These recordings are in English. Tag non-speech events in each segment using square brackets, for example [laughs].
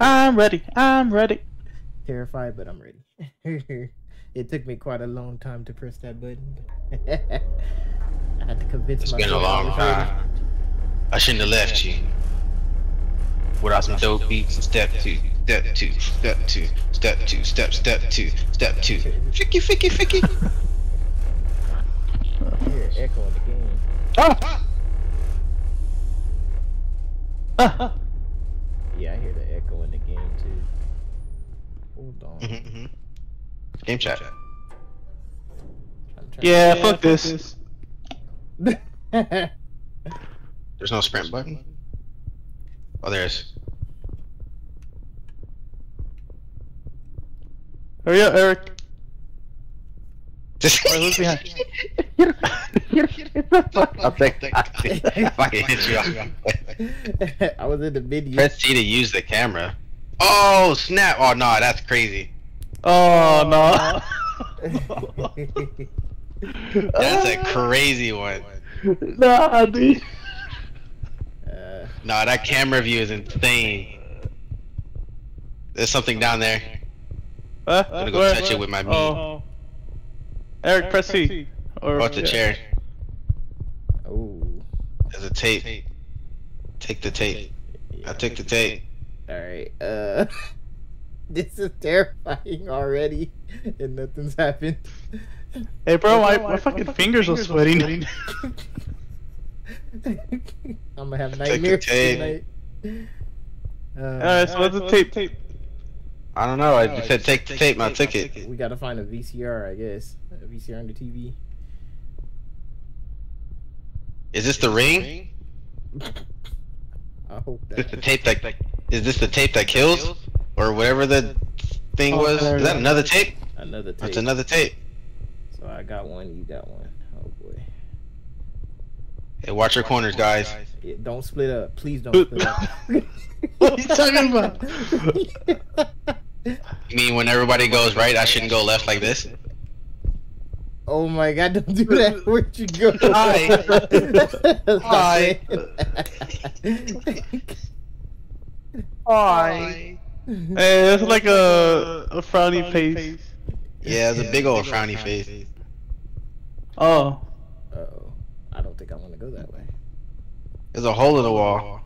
I'm ready. I'm ready. Terrified, but I'm ready. [laughs] it took me quite a long time to press that button. [laughs] I had to convince It's myself. been a I long time. I shouldn't have left you. Without some dope beats and step two, step two, step two, step two, step step two, step two. Ficky ficky ficky. I hear echo in the game. Ah! Ah! Hold on. Mhm, mhm. Game chat. I'm Yeah, fuck this. [laughs] There's no sprint button. Oh, there is. Hurry up, Eric. Just. Alright, who's behind? I'll take. I'll take. If I can [laughs] hit you, I'll- [laughs] I was in the video. press C to use the camera. Oh snap! Oh no, that's crazy. Oh no. [laughs] That's a crazy one. Nah, dude. [laughs] uh, No, that camera view is insane. There's something down there. Huh? I'm gonna go Where? touch it with my meat. Oh. Eric, press C. Or Oh, it's a chair. oh. There's a tape. Take the tape. I took the tape. Alright, uh. [laughs] This is terrifying already, and nothing's happened. Hey, bro, my, my fucking fingers are sweating. [laughs] [laughs] I'm gonna have the nightmares tape. tonight. Uh, Alright, so what's the tape? tape? I don't know. I just said take the tape. and I took it. we gotta find a VCR, I guess. A VCR on the TV. Is this the ring? I hope Is this that. the tape that? Is this the tape that kills? Or whatever the thing Oh, was? there Is it that is. another tape? Another tape. That's another tape. So I got one, you got one. Oh boy. Hey, watch your corners, guys. Yeah, don't split up. Please don't split up. [laughs] What are you talking about? [laughs] You mean when everybody goes right, I shouldn't go left like this? oh my god, don't do that. [laughs] Where'd you go? Hi. Hi. Saying- Hi. Hey, it's like a, a frowny face. Yeah, it's a big old frowny face. Oh. Uh-oh. I don't think I want to go that way. There's a hole in the wall.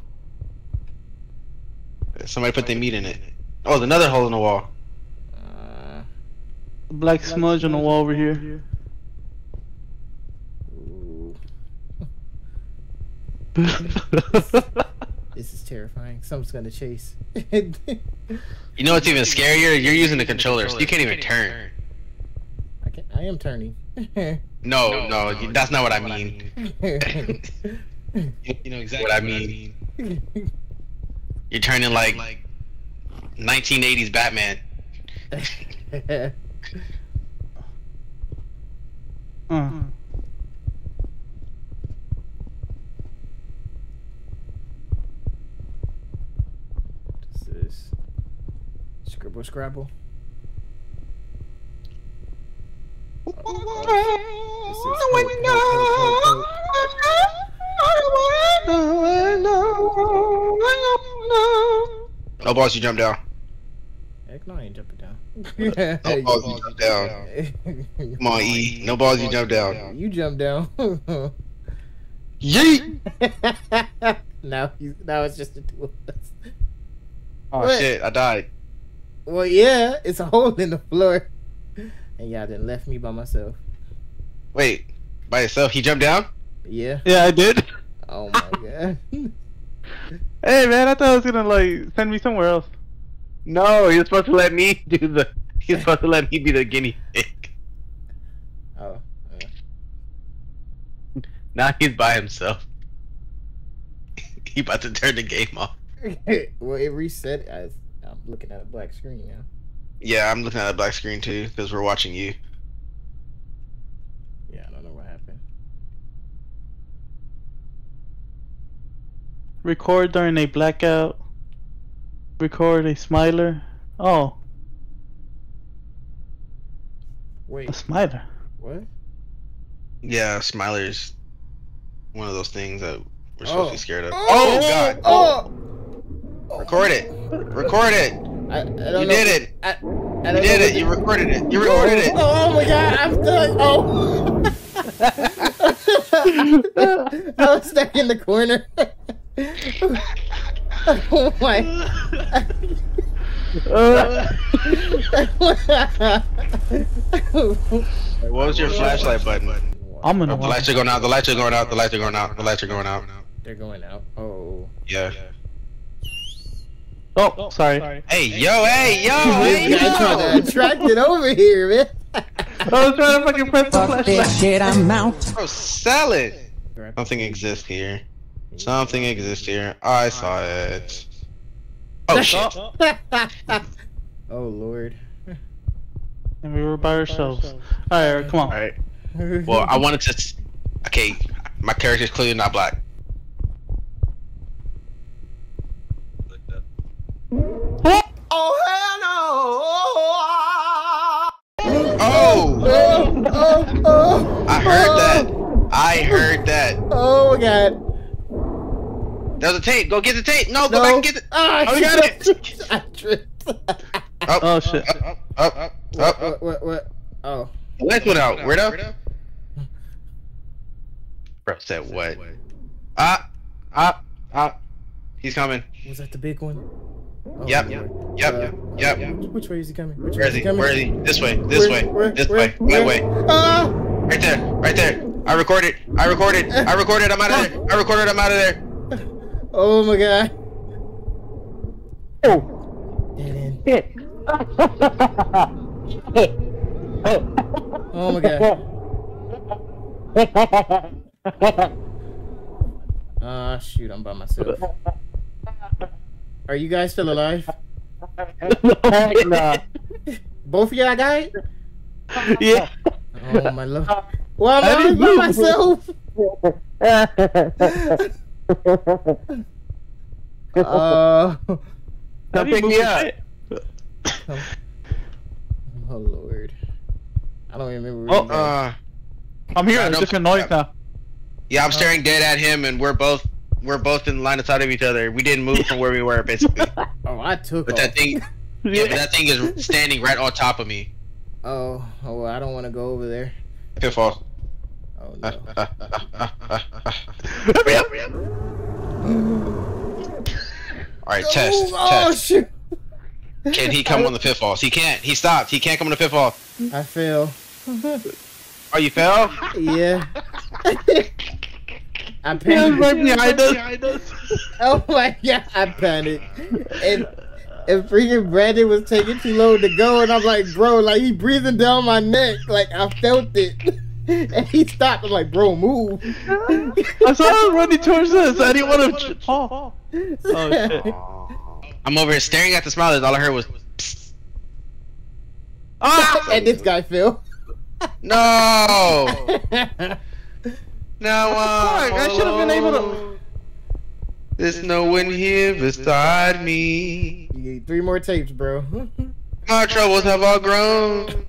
Somebody put their meat in it. Oh, there's another hole in the wall. Uh, Black smudge on the wall over here. ooh. [laughs] [laughs] [laughs] This is terrifying. Something's gonna chase. You know what's even scarier? You're using the controller, so you can't even turn. I can I am turning. [laughs] No, no, you- that's not what I mean. [laughs] You know exactly what I mean. You're turning like 1980s Batman. [laughs] Uh. this is Scribble Scrabble. Hope, No balls, you jump down. Heck no, I ain't jumping down. [laughs] No balls, you jump down. Come on, E. No balls, you jump down. You jump down. Yeet! [laughs] now he's now it's just a two of us. Oh What? shit, I died. Well, yeah, it's a hole in the floor, and y'all done left me by myself. Wait, by yourself? He jumped down? Yeah. Yeah, I did. Oh my [laughs] god. Hey, man, I thought I was gonna, like, send me somewhere else. No, you're supposed to let me do the. You're supposed to let me be the guinea pig. oh. Now he's by himself. [laughs] he about to turn the game off. [laughs] well, it reset. As I'm looking at a black screen now. Yeah, I'm looking at a black screen too because we're watching you. Yeah, I don't know what happened. Record during a blackout. Record a smiler. Oh, Wait. a smiler. what? Yeah, Smiler's one of those things that we're supposed to be oh. scared of. Oh, Oh, God! Oh! Record it. Record it. I, I don't know. You did it. I, I You don't know did it. You recorded it. You recorded it. Oh my god, I'm stuck. Oh. [laughs] I was stuck in the corner. [laughs] oh my. Uh, What was your flashlight button? I'm Oh, gonna the lights are going out. The lights are going out. The lights are going out. The lights are going out. They're going out. Oh. Yeah. Oh, oh sorry. Hey, yo, hey, yo, hey, This guy trying to yo. attract it over here, man. [laughs] I was trying to fucking press the Fuck this shit, I'm out. Bro, sell it. Something exists here. Something exists here. I saw it. Oh shit. [laughs] oh lord. And we were by ourselves. Alright, come on. Alright. Well, I wanted to. Okay, my character's clearly not black. Oh! oh, oh, oh. I heard that. I heard that. Oh my god. There's a tape. Go get the tape. No, go No. back and get it. Ah, Oh, we got it. I tripped. Up, Oh shit. up, up, up, up, what, what, what, what? Oh. The lights went out. Weirdo. Bro said what? Ah, ah, ah. He's coming. Was that the big one? Oh, Yep, Lord. yep, Uh, yep. Which, which way is he coming? Which Where way is he? coming? Where is he? This way. This Where- way. where- This where- way. My where- way. Ah! Right there. Right there. I recorded. I recorded. I recorded. I'm out of there. I recorded. I'm out of there. [laughs] Oh my god. Oh, Dead end. shit. Oh my god. [laughs] Ah, shoot, I'm by myself. Are you guys still alive? [laughs] nah. Both of y'all died? Yeah. Oh my lord. Why am I I by move. myself? Uh, Come pick me up. [laughs] oh lord. I don't even remember. Oh, where we were. Uh, I'm hearing I a don't- different noise now. yeah, I'm staring dead at him, and we're both we're both in the line of sight of each other. We didn't move from where we were, basically. [laughs] oh, I took But off. that thing, [laughs] yeah, but that thing is standing right on top of me. Oh, oh, well, I don't want to go over there. Pitfall. Oh no. [laughs] uh, uh. Hurry up! All right, test, oh, oh, test. shoot. Can he come on the pitfalls? He can't. He stopped. He can't come on the pitfall. I fell. Oh, you fell? yeah. I Yeah, panicked. right behind us. [laughs] Oh my god, I panicked. And and freaking Brandon was taking too long to go, and I'm like, bro, like he breathing down my neck, like I felt it. [laughs] And he stopped. I'm like, bro, move. I saw him running towards us. I didn't want to [laughs] fall. Oh shit. I'm over here staring at the smilers. All I heard was, Psst. Ah! and this guy fell. no. Now I'm uh, Fuck, I should've been able to- alone. There's no one here beside me. You need three more tapes, bro. [laughs] My troubles have all grown.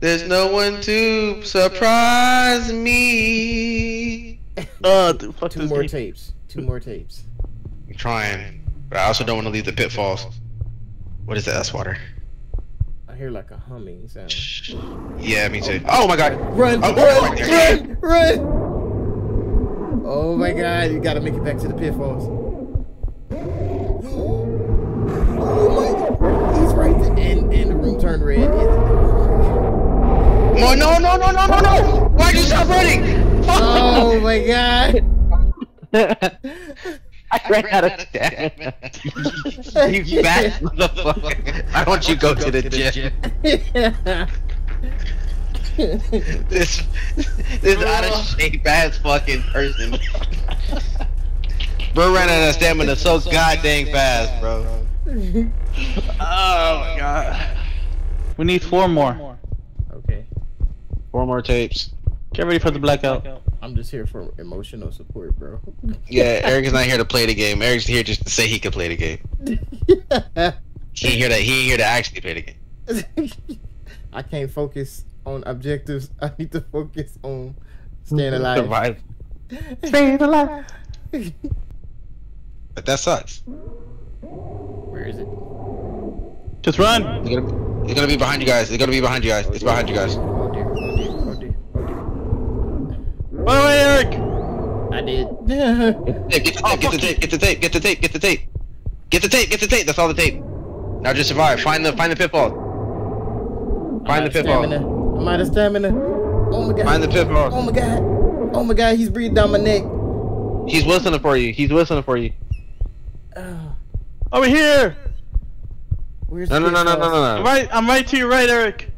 There's no one to surprise me. [laughs] Uh, oh, dude, fuck Two more game. tapes. Two more tapes. I'm trying, but I also don't want to leave the pitfalls. What is that? That's water. I hear like a humming sound. Yeah, me too. Oh, oh my god. Run, Oh, run, right there. run, run! Oh my god, you gotta make it back to the pitfalls. Oh my god, he's right there. And, and the room turned red. It's- oh, No, no, no, no, no, no, no! Why'd you stop running? oh my god. [laughs] I ran out of stamina. you fat motherfucker. Why don't you go to the gym? [laughs] [laughs] This this out of shape ass fucking person. Bro ran out of stamina so goddamn fast, bro. [laughs] Oh my god. We need four more. okay, Four more tapes. Get ready for the blackout. I'm just here for emotional support, bro. Yeah, Eric is not here to play the game. Eric's here just to say he can play the game. [laughs] He ain't here to he ain't here to actually play the game. I can't focus on objectives. [laughs] I need to focus on staying alive. Survive. [laughs] Stay alive. But that sucks. Where is it? Just run. It's gonna, it's gonna be behind you guys. It's gonna be behind you guys. It's behind you guys. Oh dear, oh dear, oh dear, oh dear. Run away, Eric. I did. Hey, get the tape, get the tape, get the tape, get the tape, get the tape. Get the tape, get the tape, that's all the tape. Now just survive. Find the find the pitfall. Find the stamina. Pitfall. I'm out of stamina. Oh my god. Find the pitfall. Oh my god. Oh my god, he's breathing down my neck. He's whistling for you. He's whistling for you. Oh, Over here. where's No, the no, no, no, no, no, I'm right. I'm right to your right, Eric.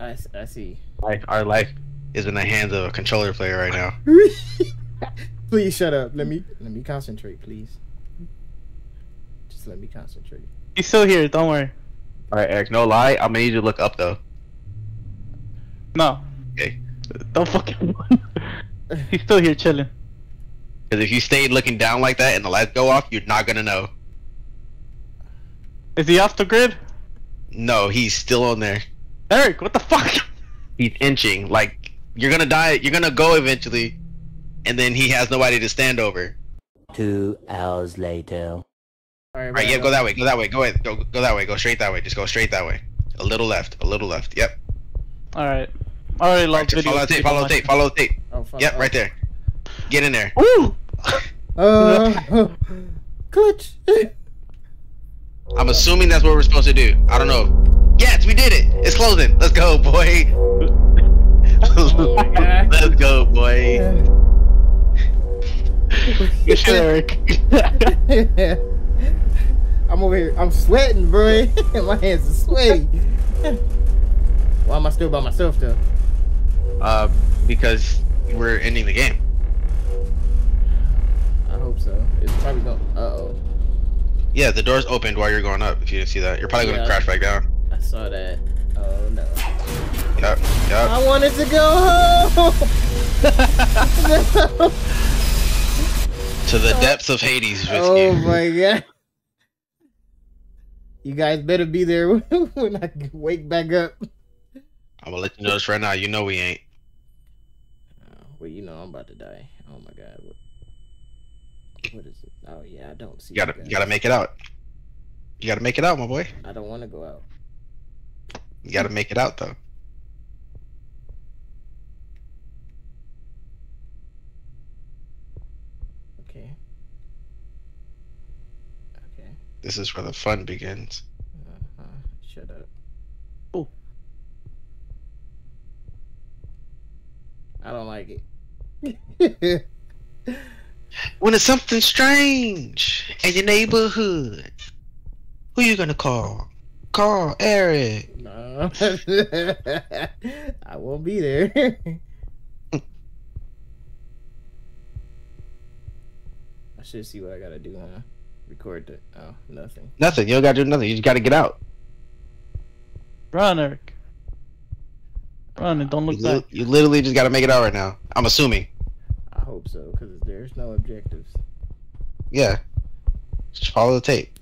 I, I see. Life- Our life is in the hands of a controller player right now. [laughs] please shut up. Let me let me concentrate, please. Just let me concentrate. He's still here. Don't worry. All right, Eric. No lie. I'm gonna need you to look up though. No. Okay. Don't fucking. [laughs] He's still here chilling. Because if you stayed looking down like that and the lights go off, you're not gonna know. Is he off the grid? No, he's still on there. Eric, what the fuck? He's inching. Like you're gonna die. You're gonna go eventually, and then he has nobody to stand over. Two hours later. All right, All right, yeah, go that way. Go that way. Go ahead. Go go that way. Go straight that way. Just go straight that way. A little left. A little left. Yep. All right. I already All logged right, follow the tape. Follow the tape. Follow the tape. Oh, fuck. Yep, oh. right there. Get in there. Woo! Uh, [laughs] clutch. I'm assuming that's what we're supposed to do. I don't know. Yes, we did it. It's closing. Let's go, boy. Oh. [laughs] Let's go, boy. [laughs] Good shit, Eric. I'm over here. I'm sweating, bro. My hands are sweaty. Why am I still by myself though? Uh, because we're ending the game. I hope so. It's probably going. Uh oh. Yeah, the door's opened while you're going up. If you didn't see that, you're probably gonna Yeah. crash back down. I saw that. Oh no. Yep. Yep. I wanted to go home. No. [laughs] To the depths of Hades. Oh my god. You guys better be there [laughs] when I wake back up. I'm gonna let you know this right now. You know we ain't. Well, you know I'm about to die. Oh my god. What, what is it? Oh yeah, I don't see. You gotta, you gotta make it out. You gotta make it out, my boy. I don't want to go out. You gotta make it out though. Okay. Okay. This is where the fun begins. Uh-huh. Shut up. Oh. I don't like it. [laughs] When it's something strange in your neighborhood, who you gonna call? Call Eric. no. [laughs] I won't be there. [laughs] I should see what I gotta do, huh? Record the. Oh, nothing. Nothing. You don't gotta do nothing. You just gotta get out. Run, Eric. Run and don't You, look li- back. you literally just gotta make it out right now. I'm assuming. I hope so, because there's no objectives. Yeah. Just follow the tape.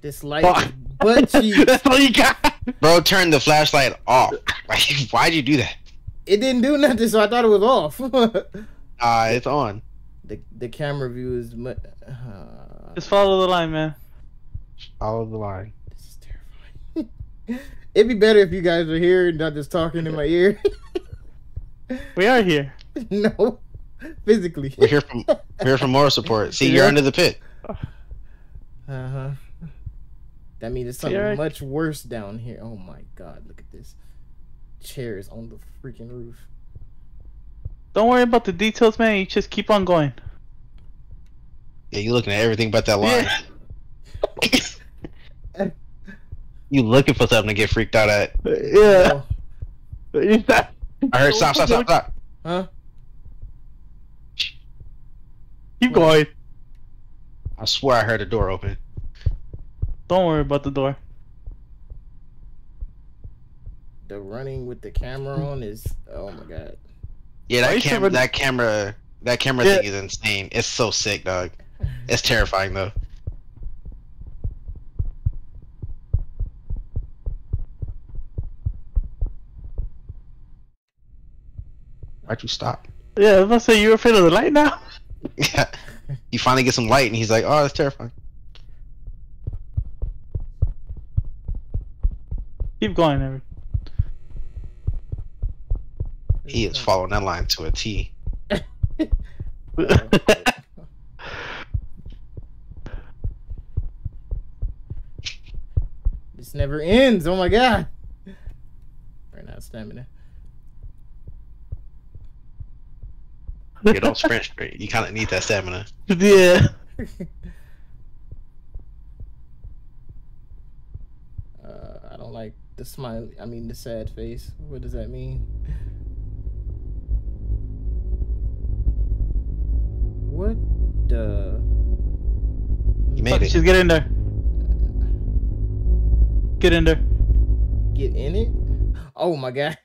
This light Fuck. is butt cheeks. That's all you got. Bro, turn the flashlight off. [laughs] Like, why'd you do that? It didn't do nothing, so I thought it was off. [laughs] Uh, it's on. the the camera view is mu- uh, Just follow the line, man. Follow the line. this is terrifying. [laughs] It'd be better if you guys were here and not just talking in my ear. We are here. [laughs] no, physically. We're here from we're here for moral support. See, you're Yeah. under the pit. Uh huh. That means it's something Eric. much worse down here. Oh my god, look at this. Chairs on the freaking roof. Don't worry about the details, man. You just keep on going. Yeah, you're looking at everything but that line. Yeah. You looking for something to get freaked out at. Yeah. [laughs] I heard stop, stop, stop, stop. huh? Keep going. I swear I heard a door open. Don't worry about the door. The running with the camera on is oh my god. Yeah, that camera, that camera, that camera Yeah. thing is insane. It's so sick, dog. It's terrifying though. Why'd you stop? Yeah, I was say you're afraid of the light now. [laughs] yeah, he finally gets some light, and he's like, "Oh, that's terrifying." Keep going, Eric. He is following that line to a T. [laughs] this never ends. Oh my god. Right now, stamina. You don't sprint straight. You kind of need that stamina. [laughs] yeah. Uh, I don't like the smile. I mean, the sad face. What does that mean? What the? You made Fuck, it. She's get in there. Get in there. Get in it? Oh my god.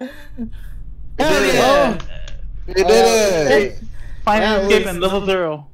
Hell yeah. You did it. Hey, Finally That was- escaping level zero.